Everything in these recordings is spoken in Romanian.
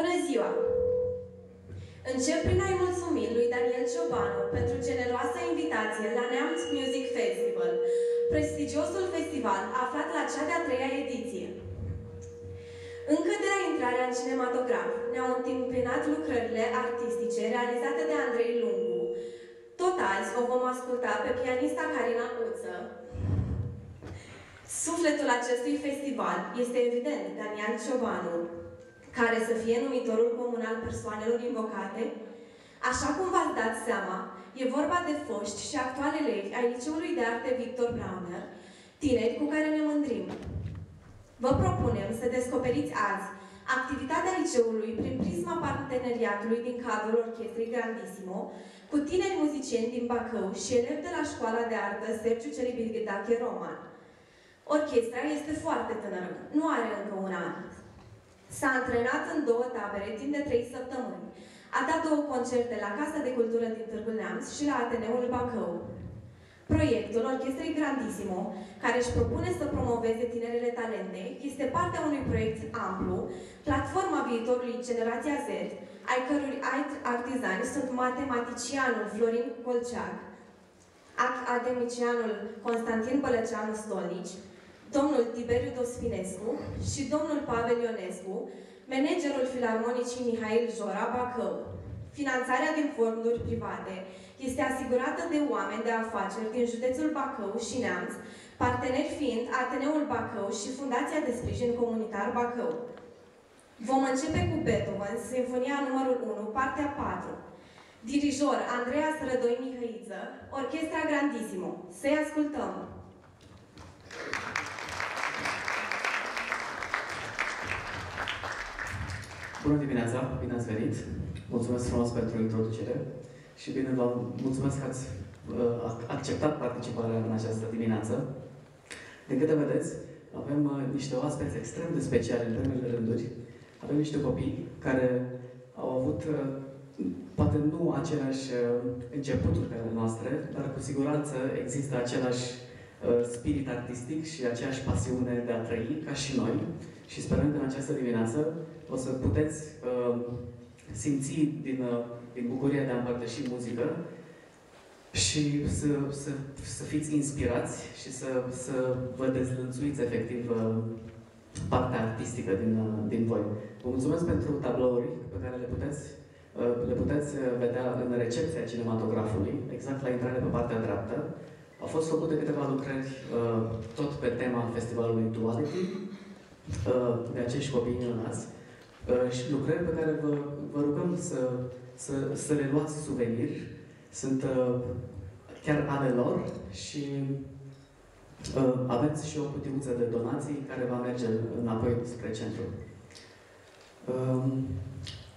Bună ziua! Încep prin a-i mulțumi lui Daniel Ciobanu pentru generoasa invitație la Neamț Music Festival, prestigiosul festival aflat la cea de-a treia ediție. Încă de la intrarea în cinematograf ne-au întâmpinat lucrările artistice realizate de Andrei Lungu. Tot azi o vom asculta pe pianista Carina Uță. Sufletul acestui festival este evident Daniel Ciobanu, care să fie numitorul comun al persoanelor invocate? Așa cum v-ați dat seama, e vorba de foști și actuale elevi ai Liceului de Arte Victor Brauner, tineri cu care ne mândrim. Vă propunem să descoperiți azi activitatea liceului prin prisma parteneriatului din cadrul Orchestrei Grandissimo cu tineri muzicieni din Bacău și elevi de la Școala de Artă Sergiu Celibidache Roman. Orchestra este foarte tânără, nu are încă un an. S-a antrenat în două tabere timp de trei săptămâni. A dat două concerte la Casa de Cultură din Târgu Neamț și la Ateneul Bacău. Proiectul Orchestrei Grandissimo, care își propune să promoveze tinerele talente, este partea unui proiect amplu, platforma viitorului Generația Z, ai cărui artizani sunt matematicianul Florin Colceac, academicianul Constantin Bălăceanu Stolnici, domnul Tiberiu Dosfinescu și domnul Pavel Ionescu, managerul Filarmonicii Mihail Jora Bacău. Finanțarea din fonduri private este asigurată de oameni de afaceri din județul Bacău și Neamț, parteneri fiind Ateneul Bacău și Fundația de Sprijin Comunitar Bacău. Vom începe cu Beethoven, Sinfonia numărul 1, partea 4. Dirijor Andreea Srădoi Mihăiță, Orchestra Grandissimo. Să-i ascultăm! Bună dimineața, bine ați venit! Mulțumesc frumos pentru introducere și bine vă mulțumesc că ați uh, acceptat participarea în această dimineață. Din câte vedeți, avem uh, niște oaspeți extrem de speciale în primele rânduri. Avem niște copii care au avut uh, poate nu aceleași începuturi ca ale noastre, dar cu siguranță există același spirit artistic și aceeași pasiune de a trăi ca și noi și sperăm că în această dimineață o să puteți uh, simți din, uh, din bucuria de a împărtăși muzică și să, să, să fiți inspirați și să, să vă dezlănțuiți efectiv uh, partea artistică din, uh, din voi. Vă mulțumesc pentru tablouri pe care le puteți, uh, le puteți uh, vedea în recepția cinematografului, exact la intrare pe partea dreaptă. Au fost făcute câteva lucrări uh, tot pe tema festivalului Duality, uh, de acești copii minunați. Uh, și lucrări pe care vă, vă rugăm să, să, să le luați suvenir. Sunt uh, chiar ale lor și uh, aveți și o cutiuță de donații care va merge înapoi spre centru. Um,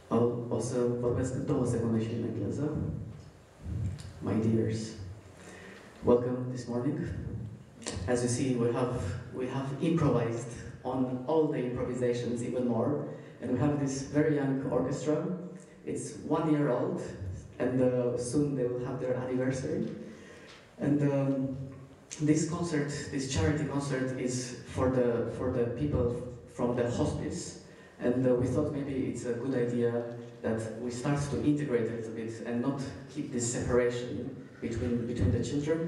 o, o să vorbesc două secunde și în engleză. My dears, welcome this morning. As you see, we have, we have improvised on all the improvisations even more. And we have this very young orchestra. It's one year old, and uh, soon they will have their anniversary. And um, this concert, this charity concert, is for the for the people from the hospice. And uh, we thought maybe it's a good idea that we start to integrate a little bit and not keep this separation between between the children,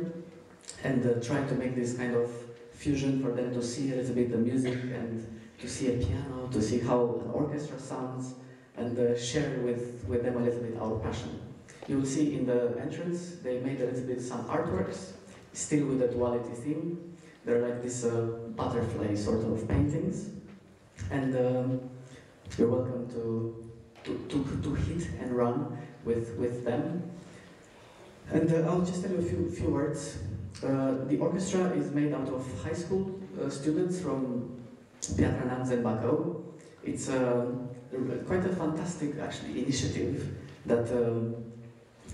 and uh, try to make this kind of fusion for them to see a little bit the music and to see a piano, to see how an orchestra sounds, and uh, share with, with them a little bit our passion. You will see in the entrance, they made a little bit some artworks, still with the duality theme. They're like this uh, butterfly sort of paintings. And um, you're welcome to, to, to, to hit and run with, with them. And uh, I'll just tell you a few, few words. Uh, the orchestra is made out of high school uh, students from Piatra Neamț and Bacău. It's uh, quite a fantastic, actually, initiative that um,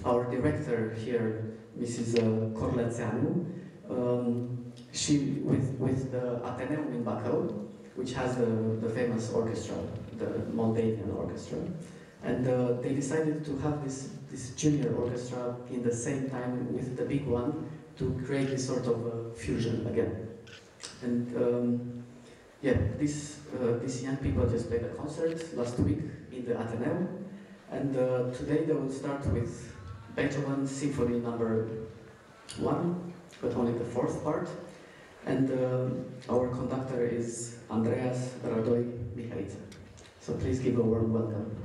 our director here, Mrs. Uh, Corlețeanu, um, she, with, with the Ateneum in Bacău, which has the, the famous orchestra, the Moldavian orchestra, and uh, they decided to have this, this junior orchestra in the same time with the big one to create this sort of uh, fusion again. And um, yeah, this, uh, these young people just played a concert last week in the Athenaeum, and uh, today they will start with Beethoven Symphony Number One, but only the fourth part. And uh, our conductor is Andreas Radoi Mihaiță. So please give a warm welcome.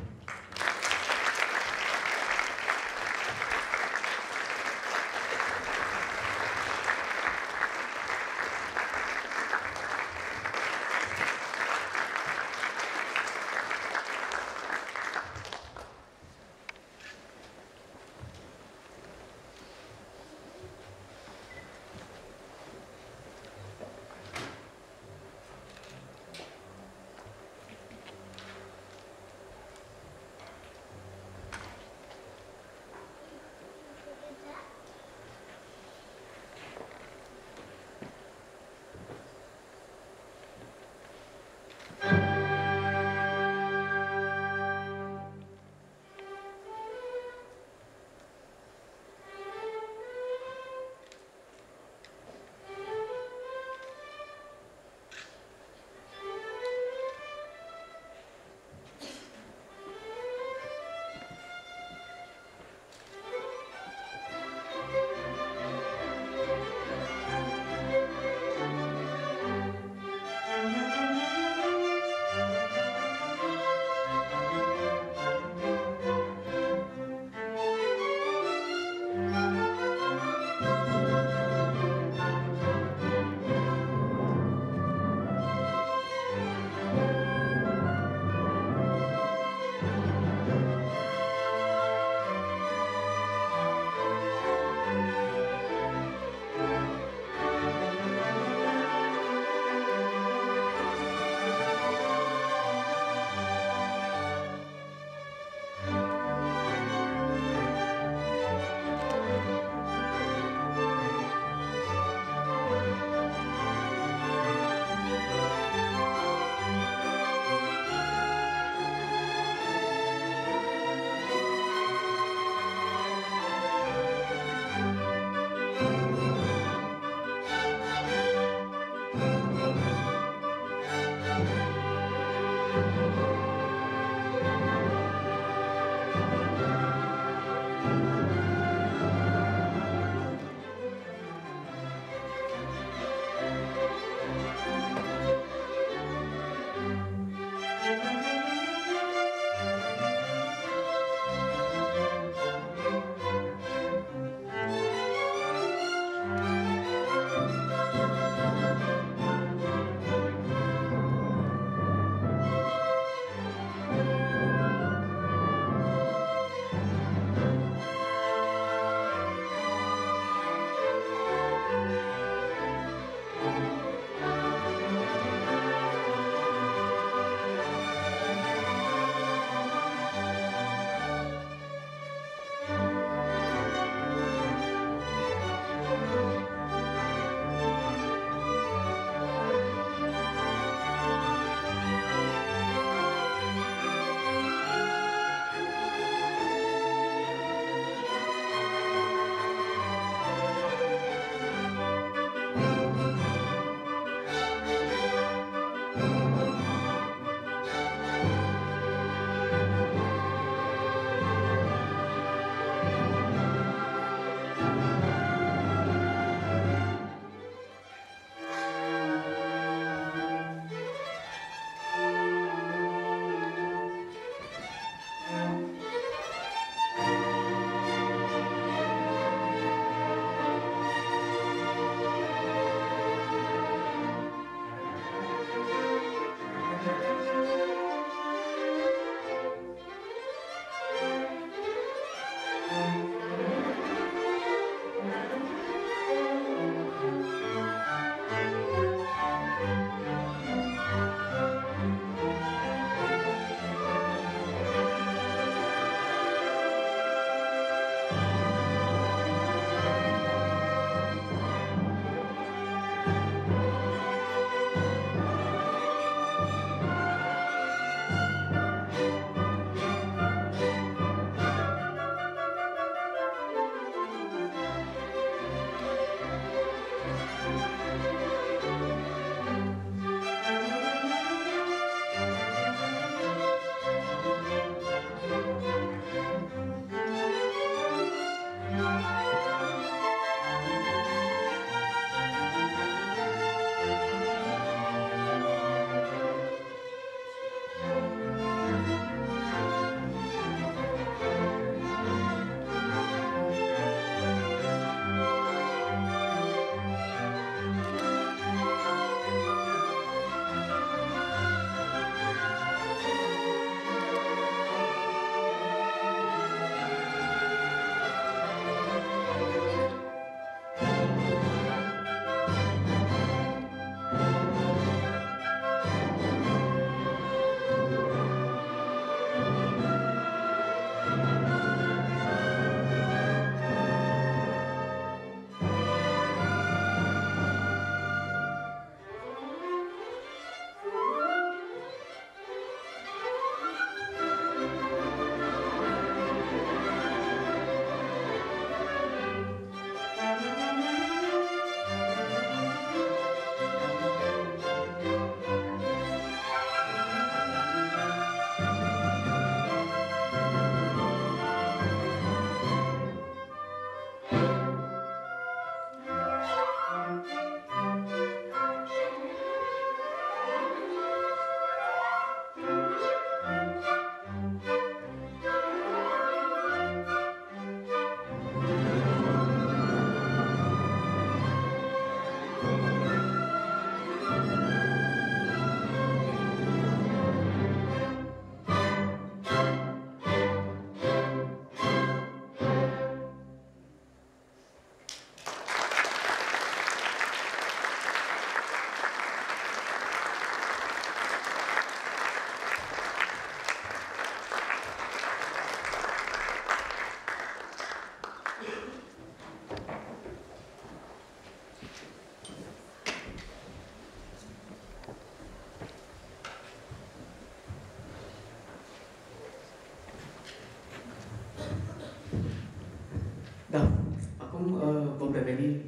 Remi.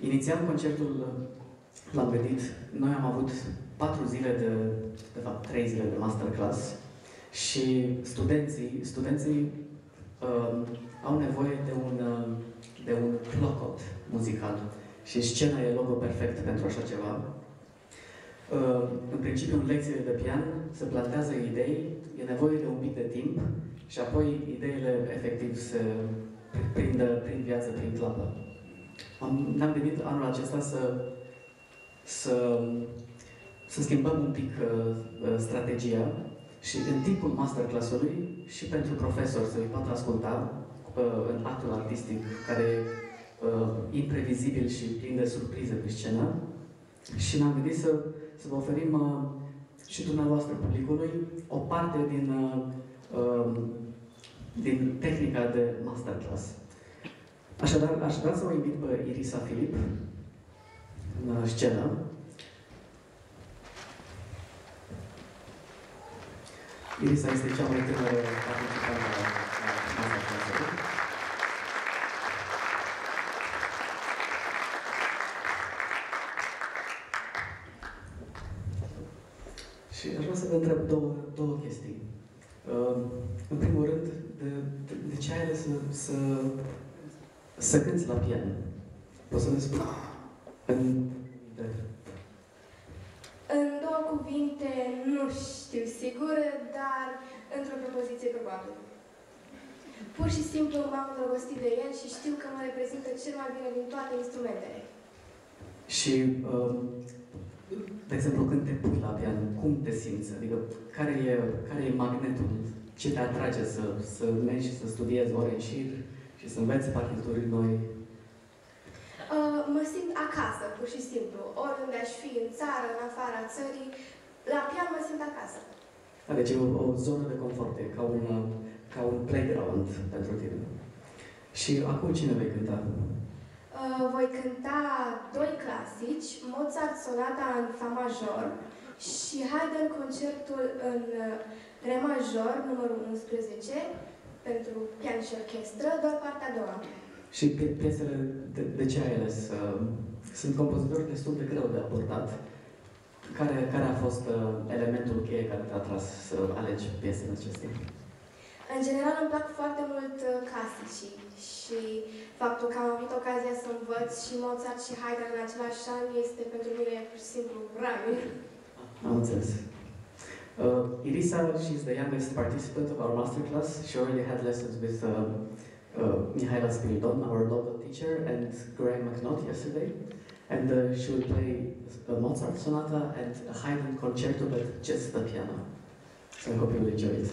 Inițial concertul l-am gândit, noi am avut patru zile de, de fapt, trei zile de masterclass și studenții, studenții uh, au nevoie de un, uh, de un clocot muzical și scena e locul perfect pentru așa ceva. Uh, în principiu, în lecțiile de pian se plantează idei, e nevoie de un pic de timp și apoi ideile efectiv se prind, prin viață, prin clapă. Am, ne-am gândit anul acesta să, să, să schimbăm un pic uh, uh, strategia și în timpul masterclass-ului și pentru profesori să îi poată asculta uh, în actul artistic care e uh, imprevizibil și plin de surprize pe scenă și ne-am gândit să, să vă oferim uh, și dumneavoastră publicului o parte din, uh, uh, din tehnica de masterclass. Așadar, aș vrea să o invit pe Irisa Filip în scenă. Irisa este cea mai tânără participantă la masterclass Și aș vrea să vă întreb două, două chestii. Uh, în primul rând, de, de, de ce ai ales să, să să cânți la pian. Poți să ne spui? În... În două cuvinte nu știu sigur, dar într-o propoziție probabil. Pur și simplu m-am îndrăgostit de el și știu că mă reprezintă cel mai bine din toate instrumentele. Și, um, de exemplu, când te pui la pian, cum te simți? Adică, care e, care e magnetul? Ce te atrage să, să mergi și să studiezi ore în șir? Și să înveți partituri noi? Uh, mă simt acasă, pur și simplu. Oriunde aș fi, în țară, în afara țării, la pian mă simt acasă. Da, deci e o, o zonă de confort, e ca un, ca un playground pentru tine. Și acum cine vei cânta? Uh, voi cânta doi clasici, Mozart sonata în fa major și Haydn concertul în re major, numărul 11, pentru pian și orchestră, doar partea a doua. Și piesele, de, de ce ai ales? Uh, sunt compozitori destul de greu de abordat. Care, care a fost uh, elementul cheie care te-a tras să alegi piesele acestea? În general îmi plac foarte mult uh, clasicii și faptul că am avut ocazia să învăț și Mozart și Haydn în același an este pentru mine pur și simplu raiul. Am înțeles. Uh, Irisa, she's the youngest participant of our masterclass. She already had lessons with uh, uh, Mihaela Spiridon, our local teacher, and Graham McNaught yesterday. And uh, she will play a Mozart sonata and a Haydn concerto, but just the piano. So I hope you will enjoy it.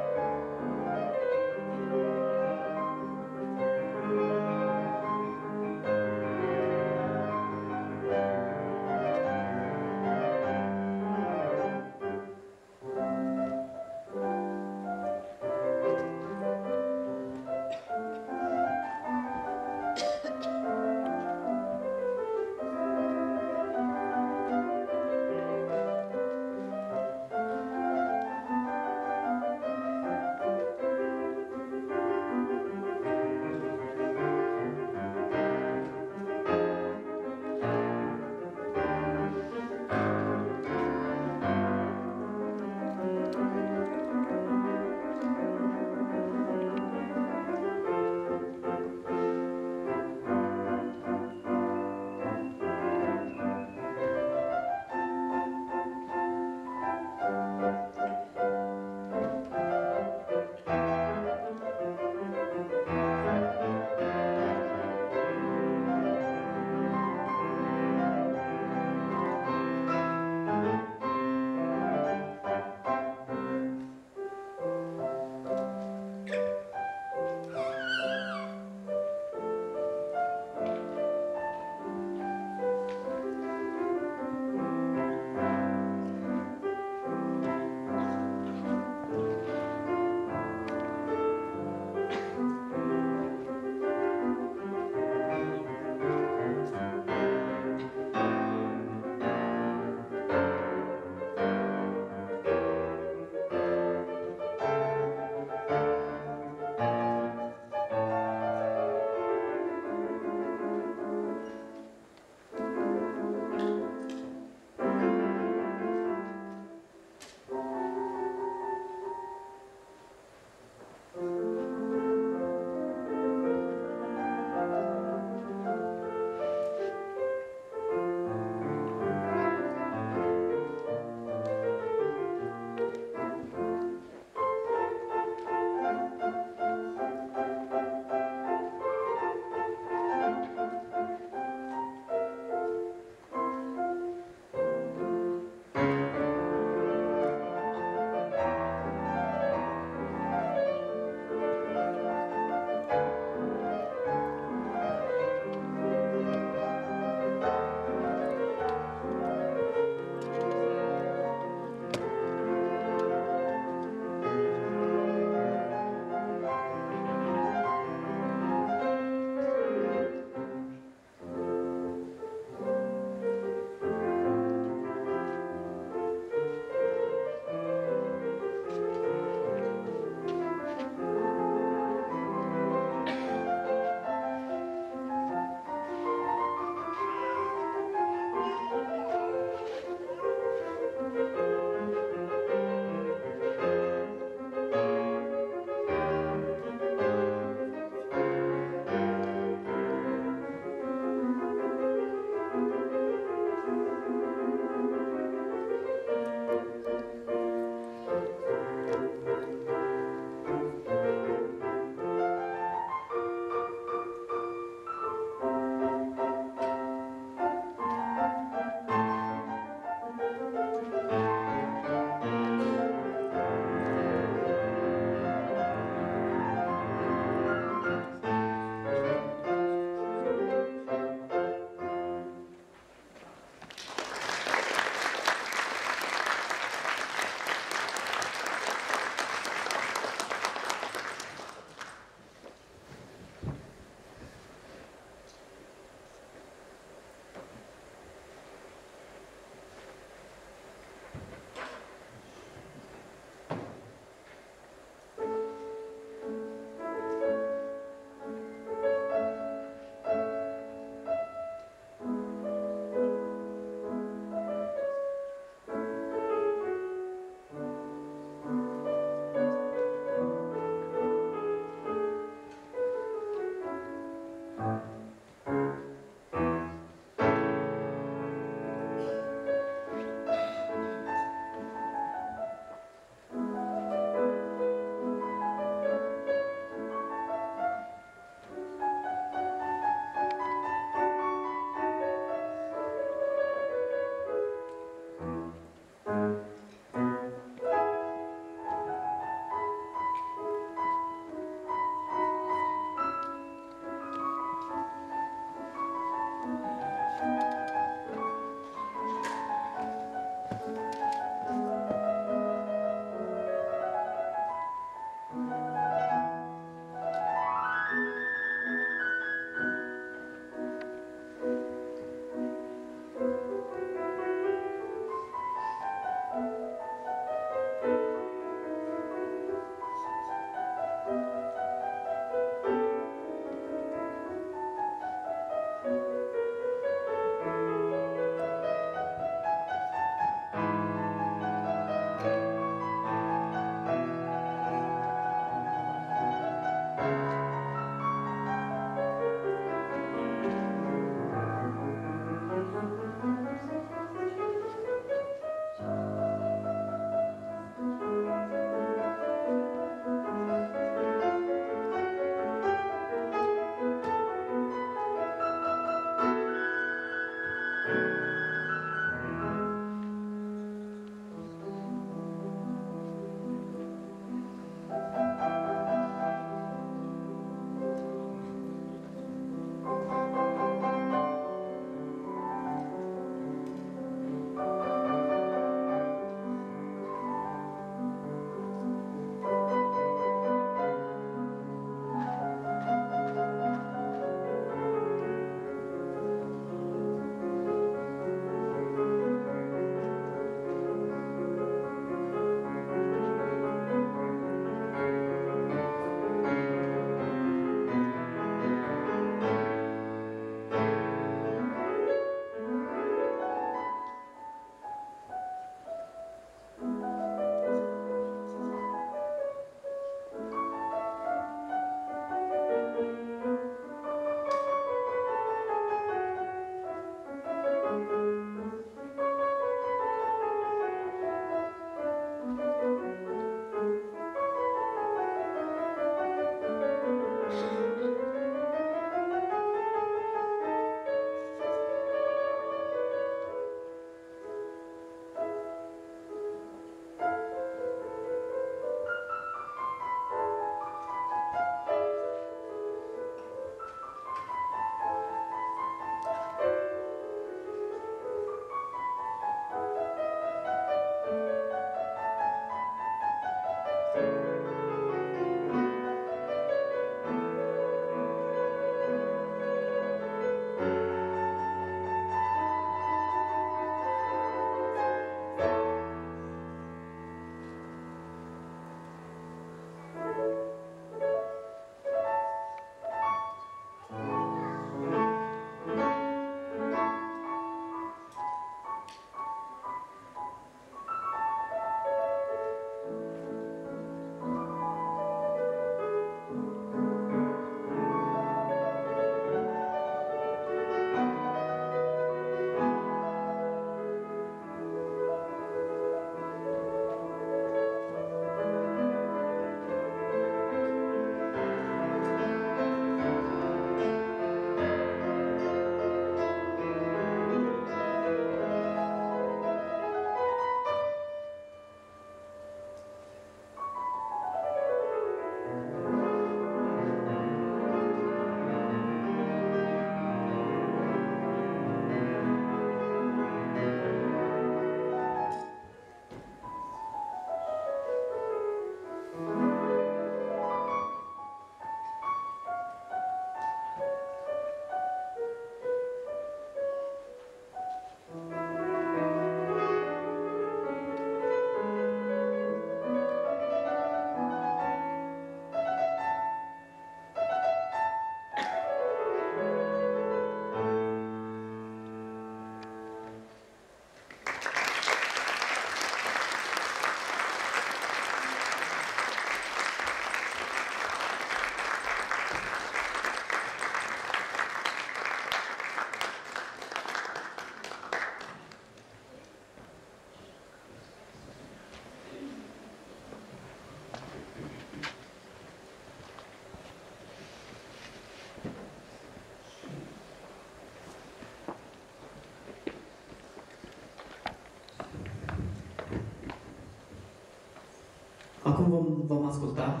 Acum vom, vom asculta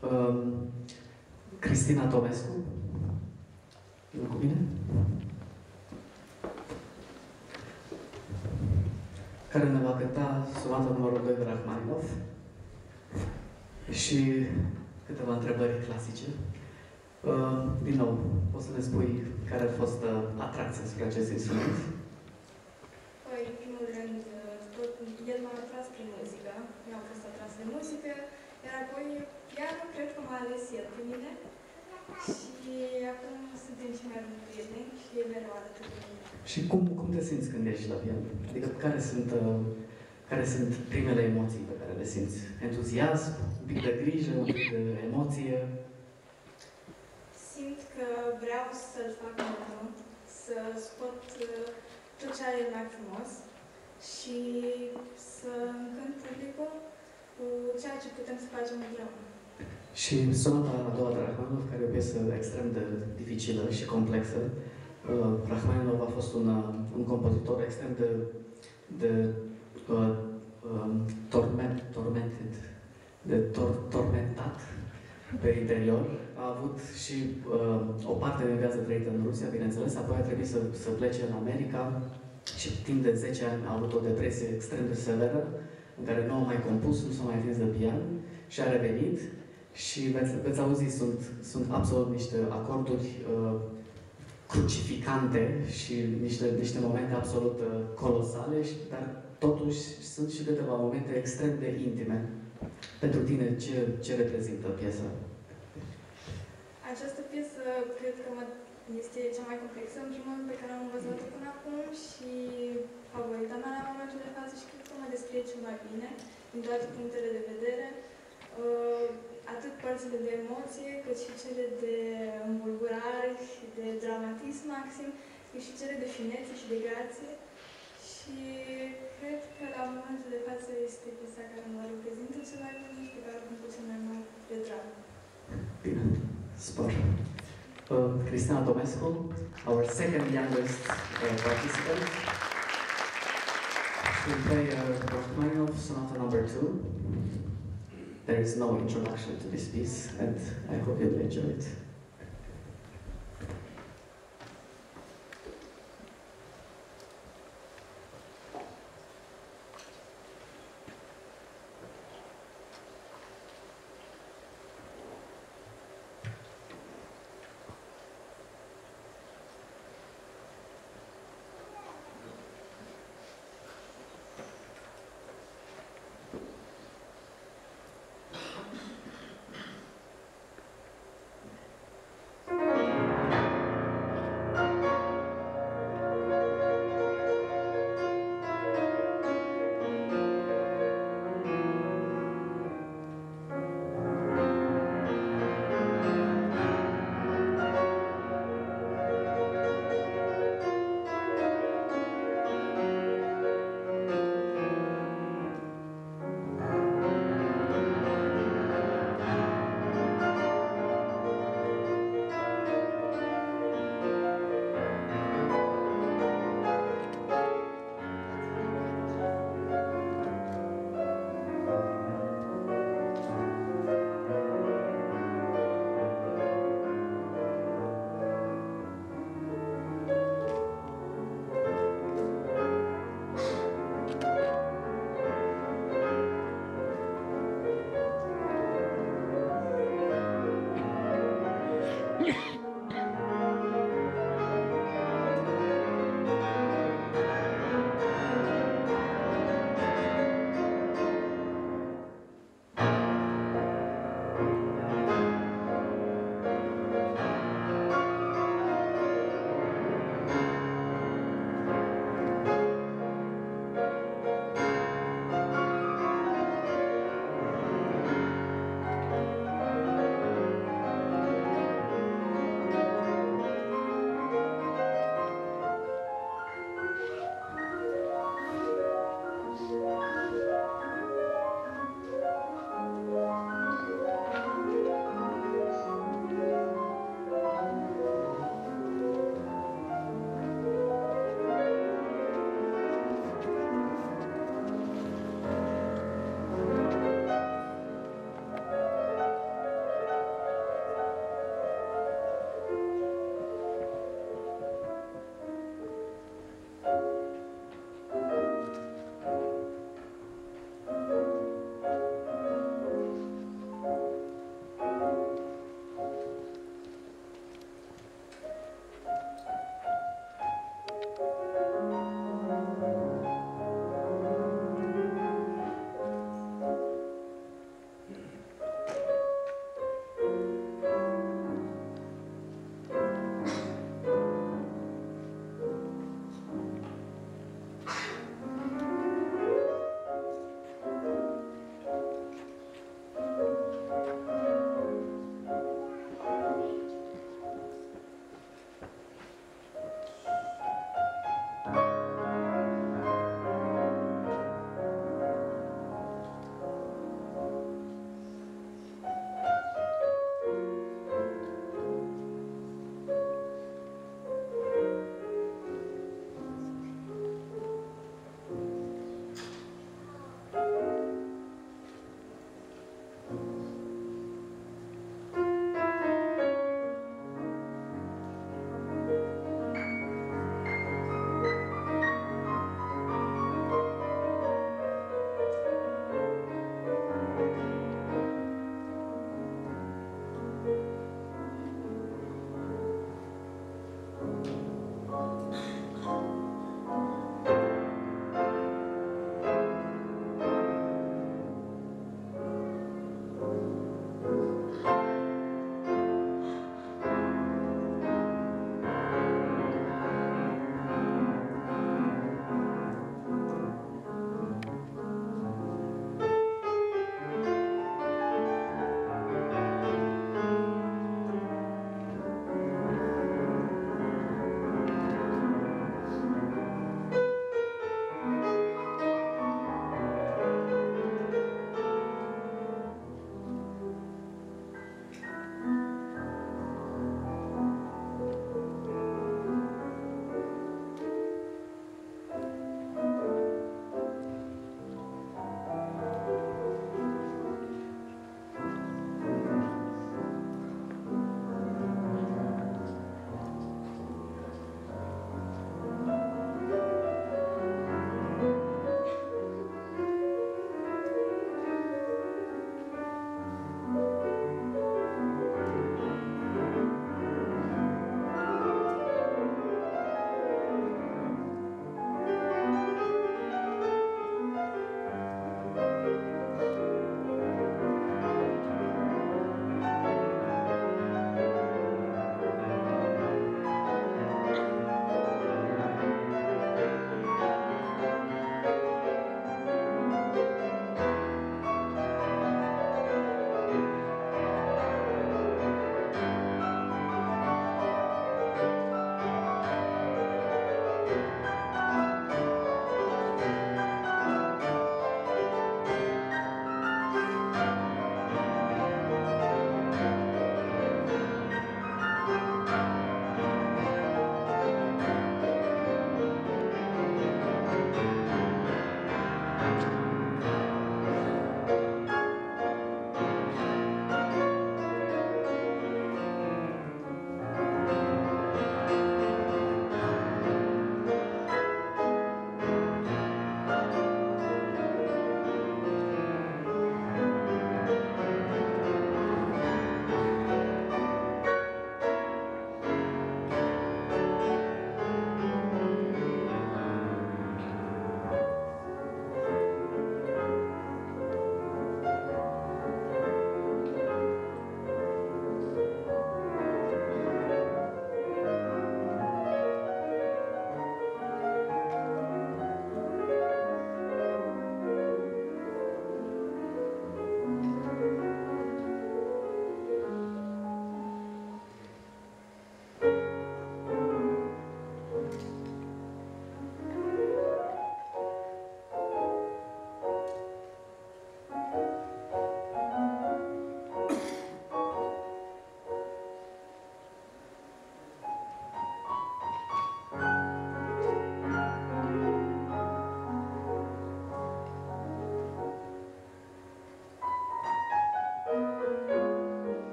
um, Cristina Tomescu. Vine cu mine? Care ne va cânta sonata numărul 2 de Rachmaninov și câteva întrebări clasice. Uh, din nou, poți să ne spui care a fost uh, atracția spre acest instrument? Păi, în primul rând, tot, el m-a atras prin muzică, eu am fost atras de muzică, iar apoi pianul cred că m-a ales el pe mine și acum suntem și mai buni prieteni și e mereu alături de mine. Și cum, cum te simți când ești la pian? Adică care sunt, uh, care sunt primele emoții pe care le simți? Entuziasm, un pic de grijă, un pic de emoție? Simt că vreau să-l fac mai bun, să scot uh, tot ce are mai frumos și să încânt publicul cu ceea ce putem să facem împreună. Și sonata a doua de Rachmaninoff, care e o piesă extrem de dificilă și complexă. Uh, Rachmaninoff a fost un, uh, un compozitor extrem de, de uh, um, torment, tormented, de tor, tormentat pe interior. A avut și uh, o parte din viață trăită în Rusia, bineînțeles, apoi a trebuit să, să plece în America și timp de 10 ani a avut o depresie extrem de severă, în care nu a mai compus, nu s-a mai atins de pian și a revenit și veți, veți auzi, sunt, sunt absolut niște acorduri uh, crucificante și niște, niște momente absolut uh, colosale, și, dar totuși sunt și câteva momente extrem de intime. Pentru tine, ce, ce reprezintă piesa? Această piesă cred că mă, este cea mai complexă, în primul rând, pe care am învățat-o până acum și favorita mea la momentul de față și cred că mă descrie cel mai bine, din toate punctele de vedere. Uh, atât părțile de emoție, cât și cele de îmbulburare și de dramatism maxim, cât și cele de finețe și de grație. Și cred că la momentul de față este piesa care mă reprezintă cel mai bine și pe care o cu cel mai mare de drag. Bine, spor. Uh, Cristina Tomescu, our second youngest uh, participant. She will play uh, Rachmaninoff Sonata number two. There is no introduction to this piece, and I hope you'll enjoy it.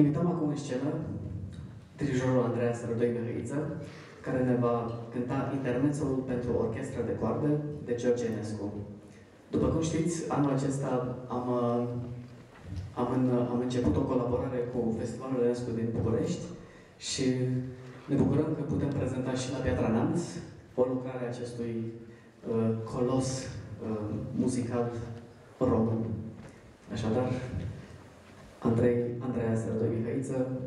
Invităm acum în scenă dirijorul Andreea Sărădoi Mihăiță, care ne va cânta intermețul pentru orchestră de coardă de George Enescu. După cum știți, anul acesta am, am, în, am început o colaborare cu Festivalul Enescu din București și ne bucurăm că putem prezenta și la Piatra Neamț o lucrare a acestui uh, colos uh, muzical român. Așadar, Andrei, Andreea Sărdoi Mihăiță,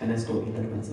Enescu Intervență.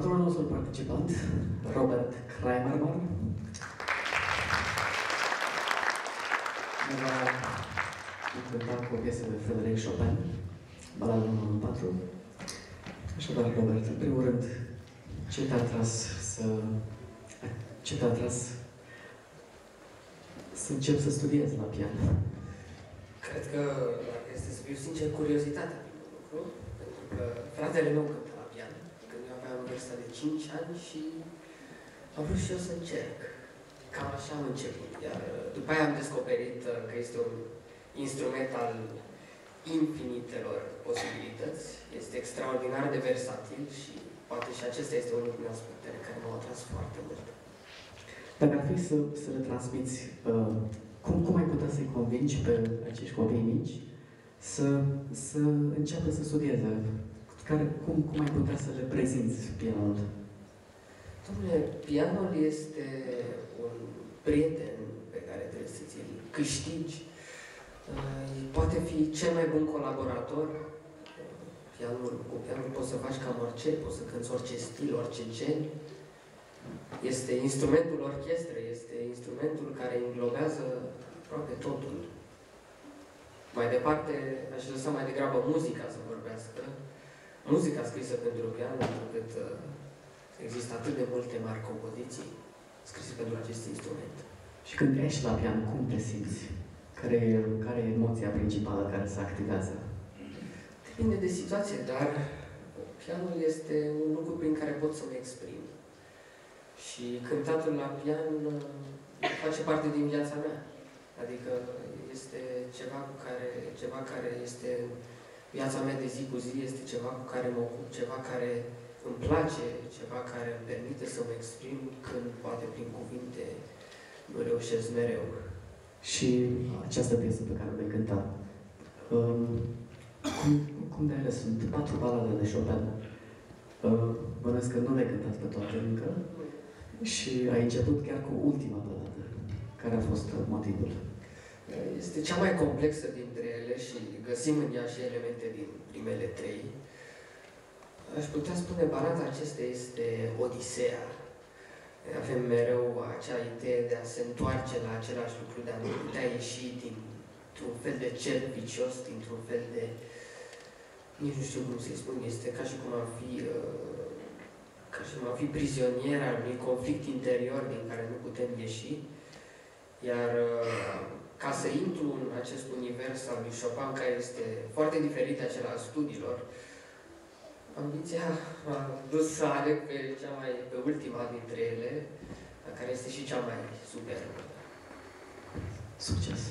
Următorul nostru participant, Robert Kramerman, ne va cânta cu o piesă de Frederic Chopin, balada numărul 4. Așadar, Robert, în primul rând, ce te-a atras să... ce te-a atras să încep să studiezi la pian? Cred că, dacă este să fiu sincer, curiozitatea primul lucru, pentru că fratele meu cântă la pian când eu aveam vârsta de 5 ani și am vrut și eu să încerc. Cam așa am început, iar după aia am descoperit uh, că este un instrument al infinitelor posibilități, este extraordinar de versatil și poate și acesta este unul din aspectele care m-au atras foarte mult. Dacă ar fi să, să le transmiți, uh, cum, cum ai putea să-i convingi pe acești copii mici să, să înceapă să studieze? Care, cum, cum ai putea să le prezinți pianul? Domnule, pianul este un prieten pe care trebuie să ți-l câștigi. Uh, Poate fi cel mai bun colaborator. Pianul, cu pianul poți să faci cam orice, poți să cânți orice stil, orice gen. Este instrumentul orchestrei, este instrumentul care înglobează aproape totul. Mai departe, aș lăsa mai degrabă muzica să vorbească. Muzica scrisă pentru pian, pentru că uh, există atât de multe mari compoziții scrise pentru acest instrument. Și când ești la pian, cum te simți? Care e, care e emoția principală care se activează? Depinde de situație, dar pianul este un lucru prin care pot să mă exprim. Și cântatul la pian uh, face parte din viața mea. Adică este ceva cu care, ceva care este viața mea de zi cu zi, este ceva cu care mă ocup, ceva care îmi place, ceva care îmi permite să mă exprim când poate prin cuvinte nu reușesc mereu. Și această piesă pe care o vei cânta, um, cum, cum de ales? Sunt patru balade de Chopin. Uh, bănuiesc că nu le-ai cântat pe toate încă și ai început chiar cu ultima baladă. Care a fost motivul? Este cea mai complexă dintre ele și găsim în ea și elemente din primele trei. Aș putea spune, balada acesta este Odiseea. Avem mereu acea idee de a se întoarce la același lucru, de a nu putea ieși dintr-un fel de cerc vicios, dintr-un fel de... Nici nu știu cum să-i spun, este ca și cum am fi... Uh, ca și cum am fi prizonier al unui conflict interior din care nu putem ieși. Iar uh, ca să intru în acest univers al lui Chopin, care este foarte diferit de acela al studiilor, ambiția m-a dus să aleg pe cea mai, pe ultima dintre ele, care este și cea mai superbă. Succes!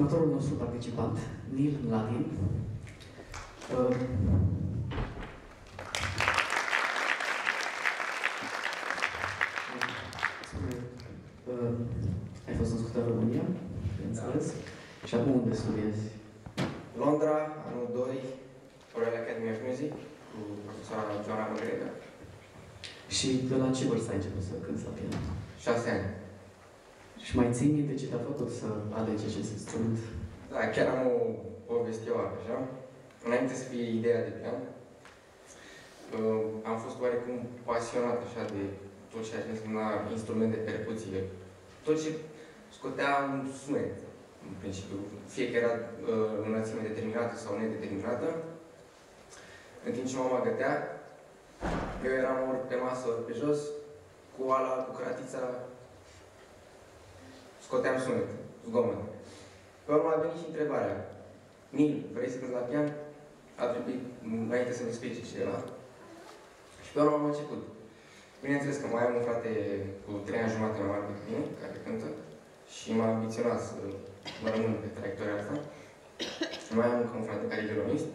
Următorul nostru participant, Neil Latin. Uh, uh, ai fost născut în România, bineînțeles, și acum unde studiezi? Londra, anul 2, Royal Academy of Music, cu profesoara Joana Măgrega. Și de la ce vârstă ai început să cânti la pian? 6 ani. Și mai ții minte ce te-a făcut să alegi acest instrument? Da, chiar am o povestioară, așa. Înainte să fie ideea de pian, uh, am fost oarecum pasionat așa de tot ceea ce însemna instrument de percuție. Tot ce scotea un sunet, în principiu, fie că era uh, înălțime determinată sau nedeterminată. În timp ce mama gătea, eu eram ori pe masă, ori pe jos, cu ala, cu cratița, scoteam sunet, zgomot. Pe urmă a venit și întrebarea. Nil, vrei să cânti la pian? A trebuit înainte să-mi explice ce era. Și pe urmă am început. Bineînțeles că mai am un frate cu trei ani jumate mai mare decât mine, care cântă, și m-a ambiționat să mă rămân pe traiectoria asta. mai am încă un frate care e violonist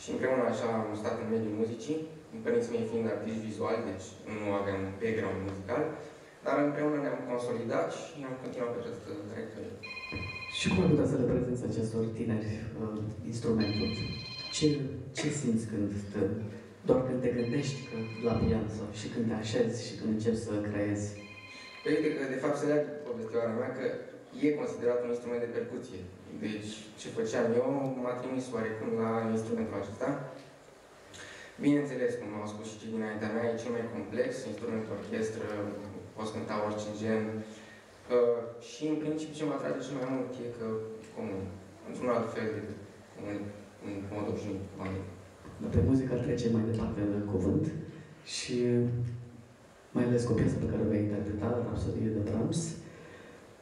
și împreună așa am stat în mediul muzicii, părinții mei fiind artiști vizuali, deci nu aveam background muzical, dar împreună ne-am consolidat și am continuat pe această traiectorie. Și cum ai putea să le prezinți acestor tineri uh, instrumentul? Ce, ce simți când te, doar când te gândești că la pian sau și când te așezi și când începi să creezi? Păi uite că, de fapt, se leagă povestioara mea că e considerat un instrument de percuție. Deci, ce făceam eu m-a trimis oarecum la instrumentul acesta. Bineînțeles, cum au spus și cei dinaintea mea, e cel mai complex, instrumentul orchestră, poți cânta orice gen. Uh, și în principiu ce mă atrage cel mai mult e că comun, într-un alt fel de comun, în mod obișnuit cu oamenii. Pe muzică trece mai departe de cuvânt și mai ales cu o piesă pe care o vei interpreta, Rapsodie de Brahms,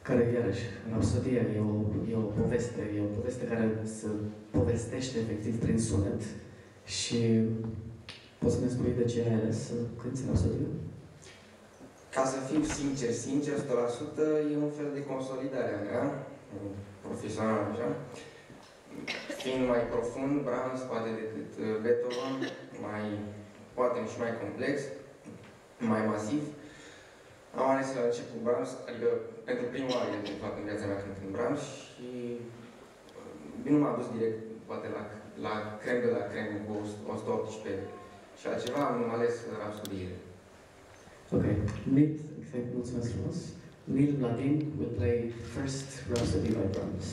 care, iarăși, Rapsodia e o, e o poveste, e o poveste care se povestește efectiv prin sunet și poți să ne spui de ce ai ales să cânti Rapsodia? Ca să fiu sincer, sincer, 100%, e un fel de consolidare a mea, profesională așa. Fiind mai profund, Brahms poate decât uh, Beethoven, mai, poate și mai complex, mai masiv. Am ales să încep cu Brahms, adică pentru prima oară, de fapt, în viața mea cântând Brahms și uh, nu m-am dus direct, poate, la, la crem de la crem cu 118 și altceva, am ales Rapsodiile. Ok, Neil, mulțumesc frumos. Neil Latin will play first Rhapsody by Brahms.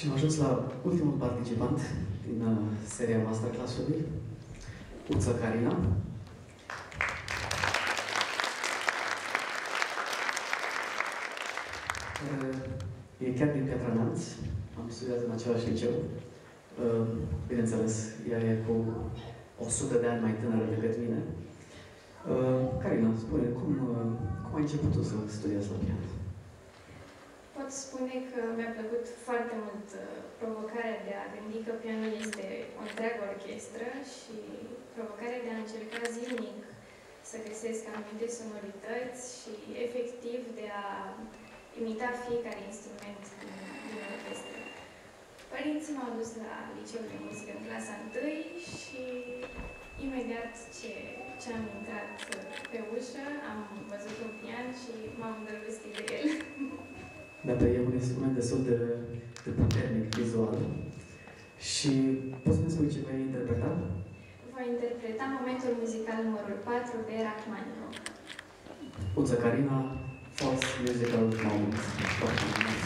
Și am ajuns la ultimul participant din uh, seria Masterclass-ului, Uță Carina. care e chiar din Piatra Neamț, am studiat în același liceu. Uh, Bineînțeles, ea e cu 100 de ani mai tânără decât mine. Uh, Carina, spune, cum, uh, cum ai început tu să studiezi la pian? Pot spune că mi-a plăcut foarte mult uh, provocarea de a gândi că pianul este o întreagă orchestră și provocarea de a încerca zilnic să găsesc anumite sonorități și efectiv de a imita fiecare instrument din, din orchestră. Părinții m-au dus la liceul de muzică în clasa 1 și imediat ce, ce am intrat pe ușă, am văzut un pian și m-am îndrăgostit de el. Dacă e un instrument destul de, de puternic vizual. Și poți să ne spui ce vei interpreta? Voi interpreta momentul muzical numărul 4 de Rachmaninoff. Uță Carina, False Musical Moment. Foarte frumos.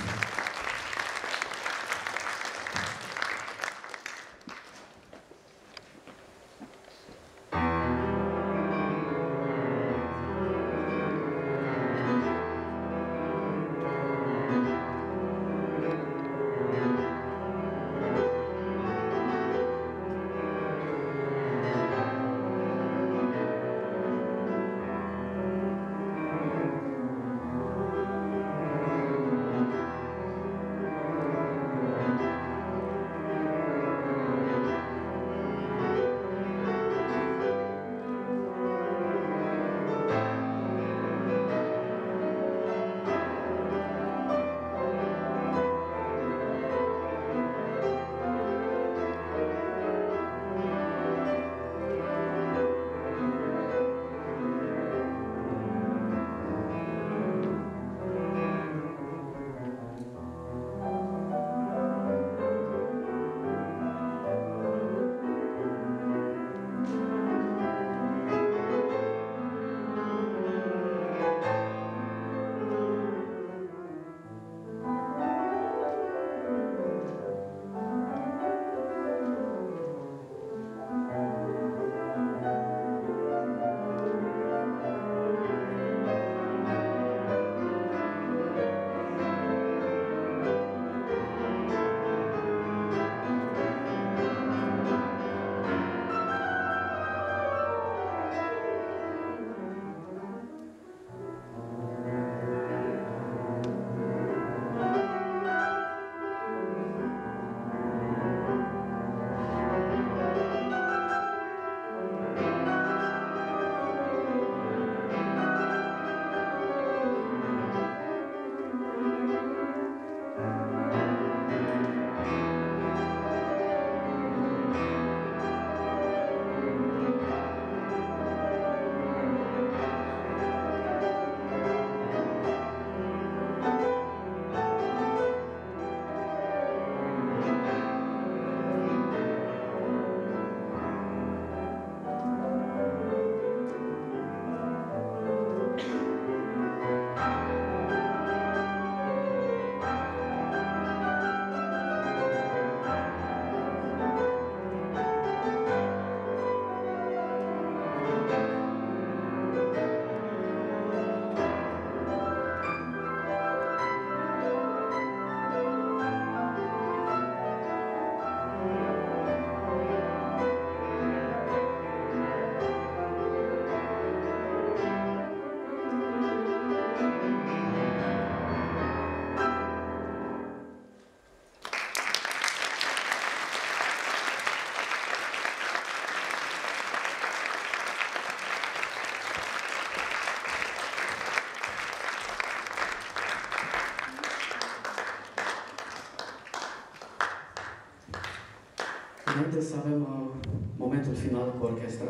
Înainte să avem uh, momentul final cu orchestra,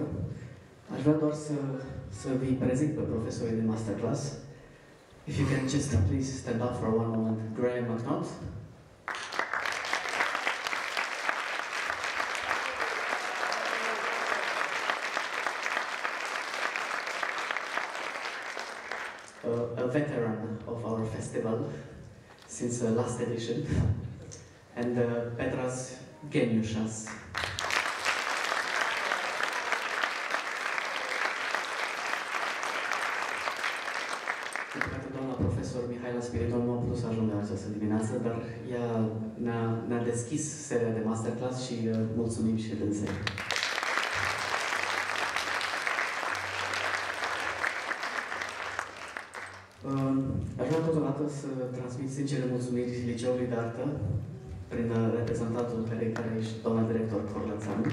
aș vrea doar să, să vi prezint pe profesorii din masterclass. If you can just please stand up for one moment. Graham McNaught. Uh, a veteran of our festival since the last edition. and uh, Petras Geniushas. Din păcate, doamna profesor Mihaela Spiriton nu a putut să ajungă în această dimineață, dar ea ne-a, ne-a deschis seria de masterclass și uh, mulțumim și dânsei. Uh, Aș vrea totodată să transmit sincere mulțumiri Liceului de Artă prin uh, reprezentantul care, care ești doamna director Corlățanu.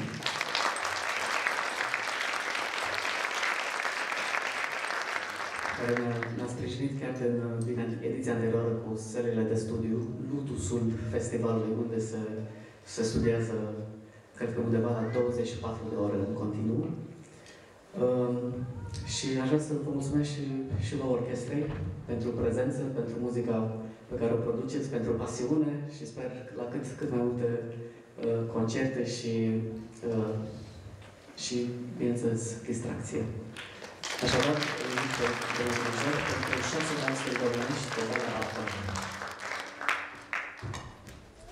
Care ne-a, ne-a sprijinit chiar din, din ediția anterioară cu sălile de studiu, Lutusul Festivalului, unde se, se studiază, cred că undeva la 24 de ore în continuu. Um, și aș vrea să vă mulțumesc și, și la orchestrei pentru prezență, pentru muzica pe care o produceți, pentru pasiune și sper la cât, cât mai multe uh, concerte și, uh, și, bineînțeles, distracție. Așadar, îl invit pe domnul Dumnezeu pentru șase danse românești de la artă.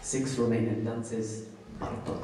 Six Romanian dances Bartok.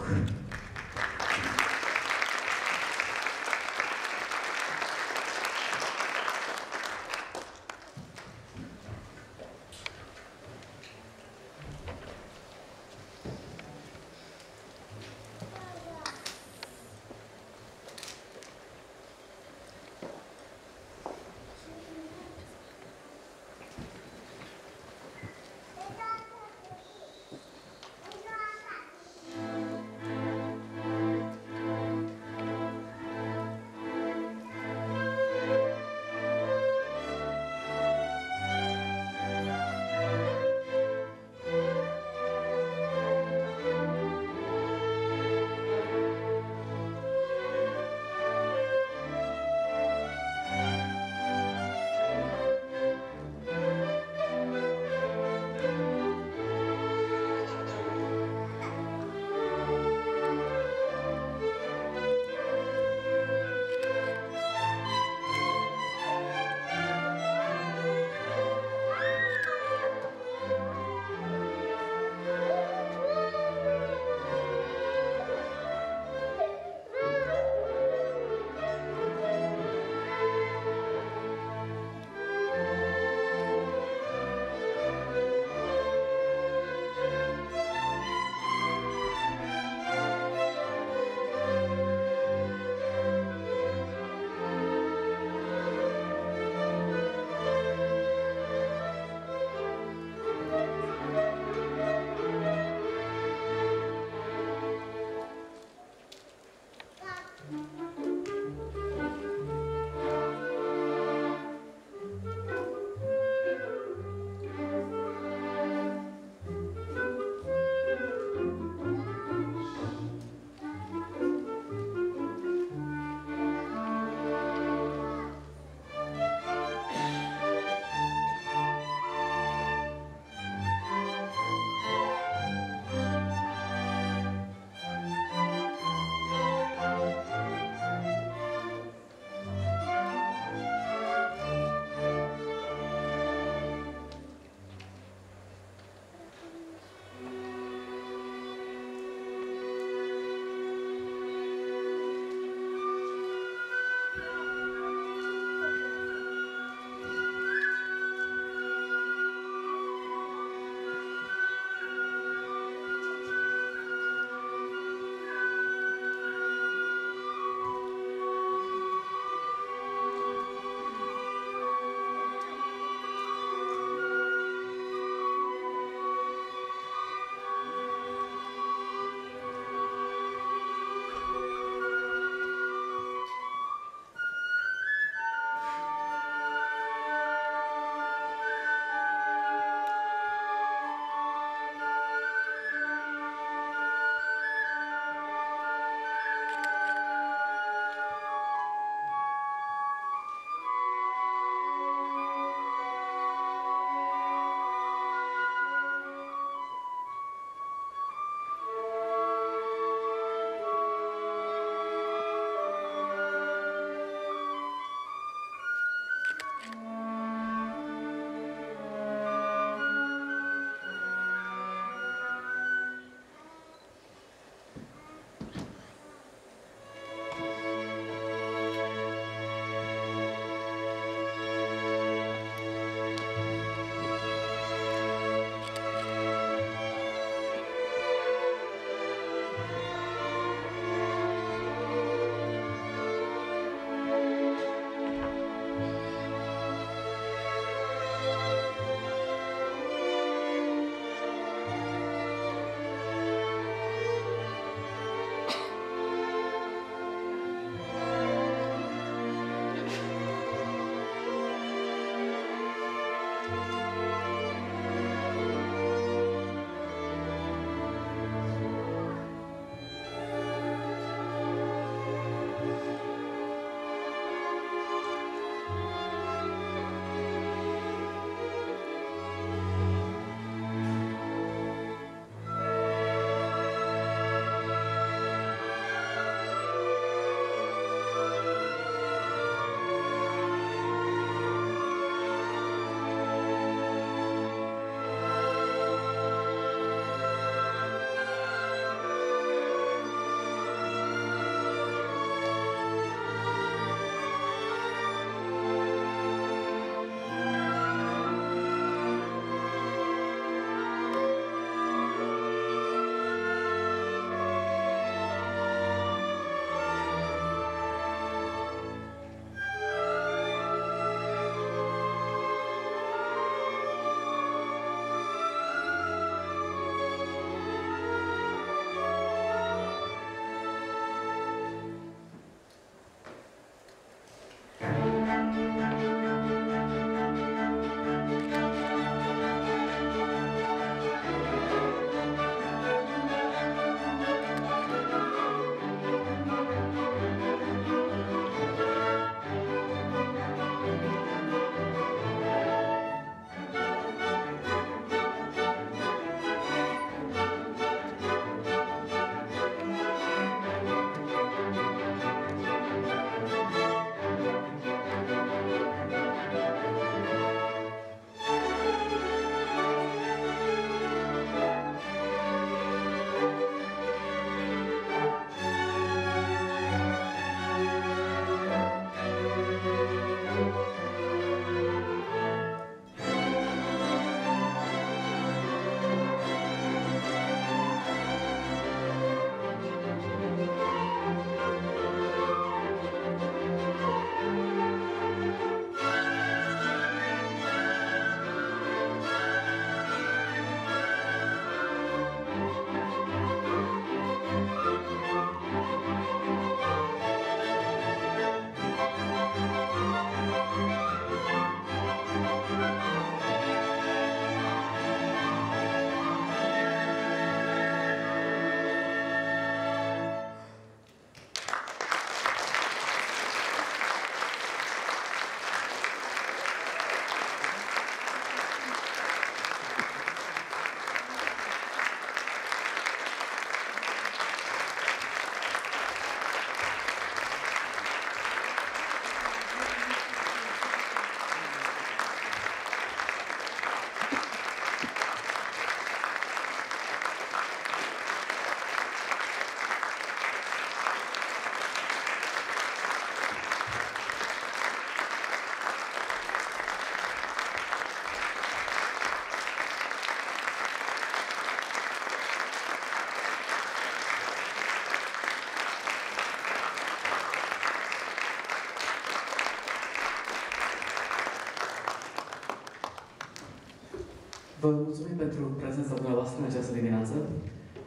Vă mulțumim pentru prezența dumneavoastră în această dimineață.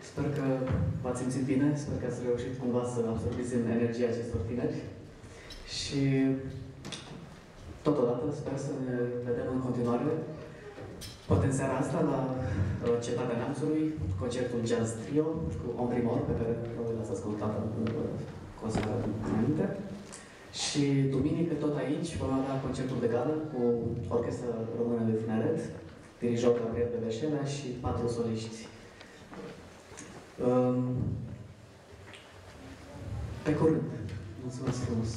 Sper că v-ați simțit bine, sper că ați reușit cumva să absorbiți în energia acestor tineri și totodată sper să ne vedem în continuare, poate în seara asta, la uh, Cetatea Neamțului, concertul Jazz Trio cu Om Primor, pe care probabil l-ați ascultat uh, cu o seară înainte. Și duminică, tot aici, vom avea concertul de gală cu Orchestra Română de Tineret, dirijor Gabriel Bebeșelea și patru soliști. Um, pe curând. Mulțumesc frumos!